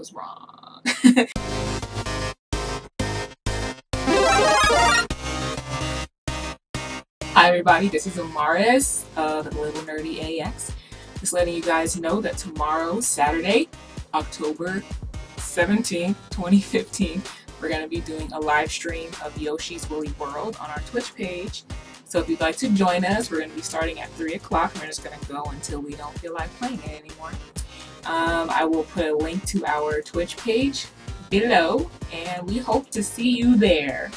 was wrong. Hi everybody, this is Amaris of Little Nerdy AX. Just letting you guys know that tomorrow, Saturday, October 17th, 2015, we're going to be doing a live stream of Yoshi's Woolly World on our Twitch page. So if you'd like to join us, we're going to be starting at 3 o'clock. We're just going to go until we don't feel like playing it anymore. Um, I will put a link to our Twitch page below, and we hope to see you there.